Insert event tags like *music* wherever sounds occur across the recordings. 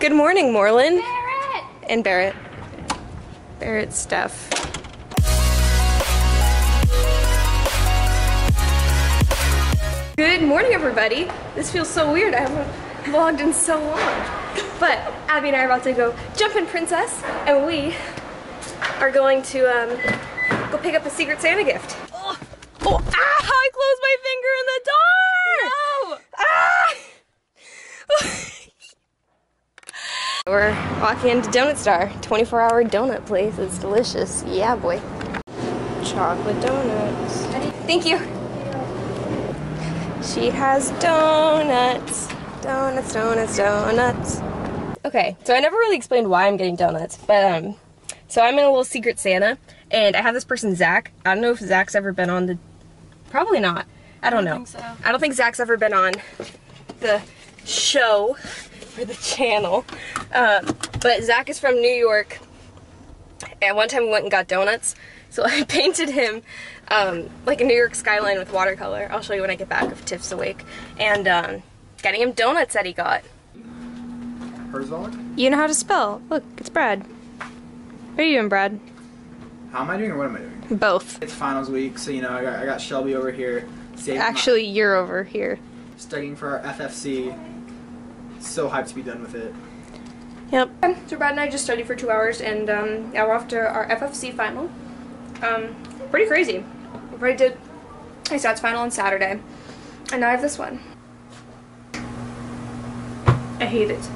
Good morning, Moreland. Barrett! And Barrett. Barrett Steph. Good morning, everybody. This feels so weird. I haven't vlogged in so long. But Abby and I are about to go jumping princess, and we are going to um, go pick up a Secret Santa gift. Oh, oh ah! I closed my finger in the door! No! Ah! Walking into Donut Star, 24 hour donut place. It's delicious. Yeah, boy. Chocolate donuts. Thank you. She has donuts. Donuts, donuts, donuts. Okay, so I never really explained why I'm getting donuts, but um, so I'm in a little Secret Santa, and I have this person, Zach. I don't know if Zach's ever been on the, probably not. I don't, know. so. I don't think Zach's ever been on the show or the channel. Um, but Zach is from New York, and one time we went and got donuts. So *laughs* I painted him um, like a New York skyline with watercolor. I'll show you when I get back if Tiff's awake. And um, getting him donuts that he got. Herzog? You know how to spell. Look, it's Brad. What are you doing, Brad? How am I doing or what am I doing? Both. It's finals week, so you know I got, I got Shelby over here saving my- Actually, you're over here. studying for our FFC. So hyped to be done with it. Yep. So Brad and I just studied for two hours, and um, now we're off to our FFC final. Um, pretty crazy. We already did my stats final on Saturday, and now I have this one. I hate it.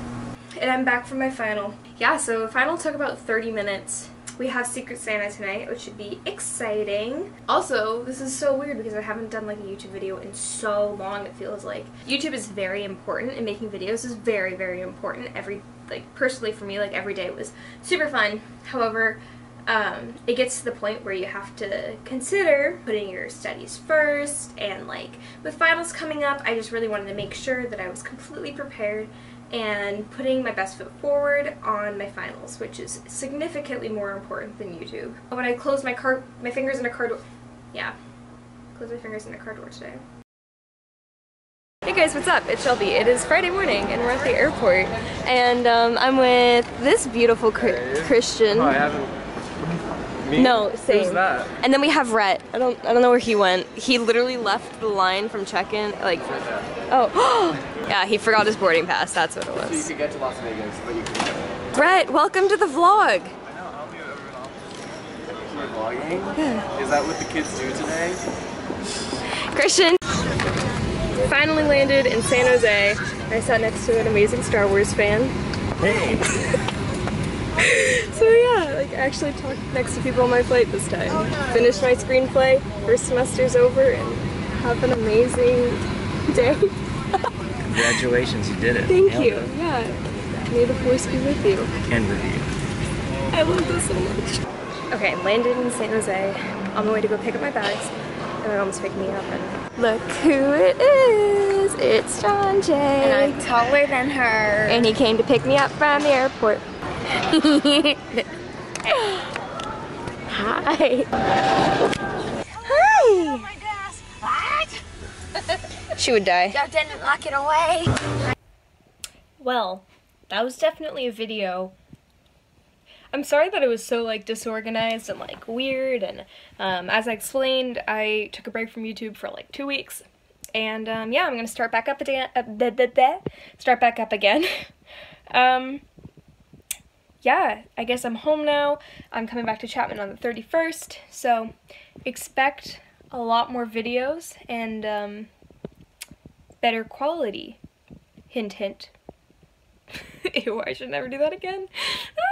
And I'm back from my final. Yeah, so the final took about 30 minutes. We have Secret Santa tonight, which should be exciting. Also, this is so weird because I haven't done like a YouTube video in so long, it feels like. YouTube is very important and making videos is very, very important. Every, like, personally for me, like every day was super fun. However, um, it gets to the point where you have to consider putting your studies first and like with finals coming up I just really wanted to make sure that I was completely prepared and putting my best foot forward on my finals which is significantly more important than YouTube. When I close my card my fingers in a card yeah close my fingers in a car door today. Hey guys, what's up? It's Shelby. It is Friday morning and we're at the airport and um, I'm with this beautiful Chri- Christian. Oh, I haven't. Me? No, same. Who's that? And then we have Rhett. I don't I don't know where he went. He literally left the line from check-in like Oh *gasps* yeah, he forgot his boarding pass, that's what it So you was. could get to Las Vegas, but you can. Rhett, welcome to the vlog. I know. I'll be over We're vlogging. Is that what the kids do today? Christian finally landed in San Jose. I sat next to an amazing Star Wars fan. Hey. So yeah, like I actually talked next to people on my flight this time. Finished my screenplay, first semester's over, and have an amazing day. Congratulations, you did it. Thank Nailed you. it. Yeah. May the force be with you. And with you. I love this so much. Okay, landed in San Jose. On my way to go pick up my bags. And my mom's picking me up and look who it is! It's John Jay. And I'm taller than her. And he came to pick me up from the airport. *laughs* Hi. Hi. my desk. What? She would die. Jeff didn't lock it away. Well, that was definitely a video. I'm sorry that it was so like disorganized and like weird and um, as I explained I took a break from YouTube for like two weeks and um, yeah I'm gonna start back up again uh, start back up again *laughs* um, yeah I guess I'm home now. I'm coming back to Chapman on the 31st so expect a lot more videos and um, better quality. Hint hint. *laughs* Ew, I should never do that again. *laughs*